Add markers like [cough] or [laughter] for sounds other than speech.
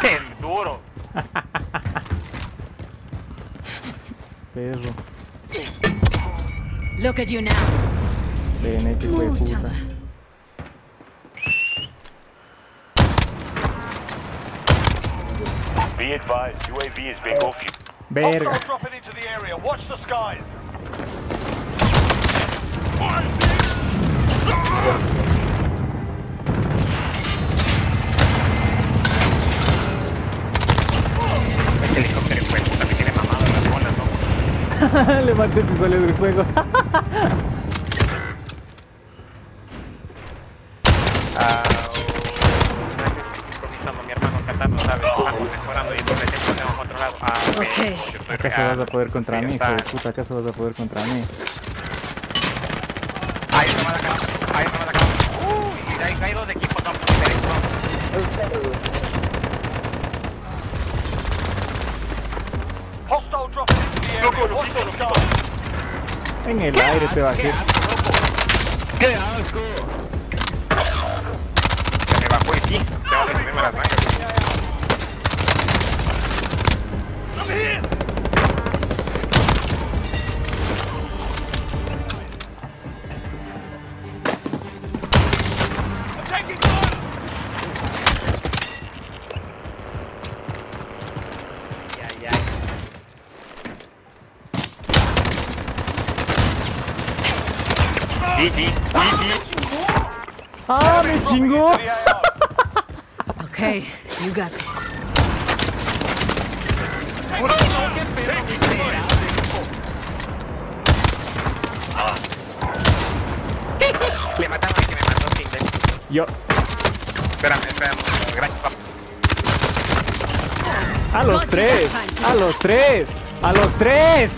¡Qué duro! Perro. Look at you now. Ven, este puta. Be advised, UAV is being off you. Verga. dropping into the area. Watch the skies. Este helicóptero de puta me tiene mamado en las bolas, [laughs] ¿no? Le maté tus goles del juego. Ah, improvisando mi hermano cantando, ¿sabes? Estamos mejorando y por el tiempo tengo controlado. Ah, ok. Ok. Yo estoy ¿Acaso vas a poder contra mí, hijo de puta? ¿Acaso vas a poder contra mí? Ahí se va la cara. Ahí se va la cara. Uy, y hay, hay dos equipos Hostile dropping into the area. Watch the skies. En el aire te bajé. ¡Qué asco! Ay. GG, GG. ¡Ah, me chingó! Okay, you got this. Le mataron al que me mandó Tinder. Yo. Espérame, espérame. Gracias, papá. A los tres. A los tres. A los tres.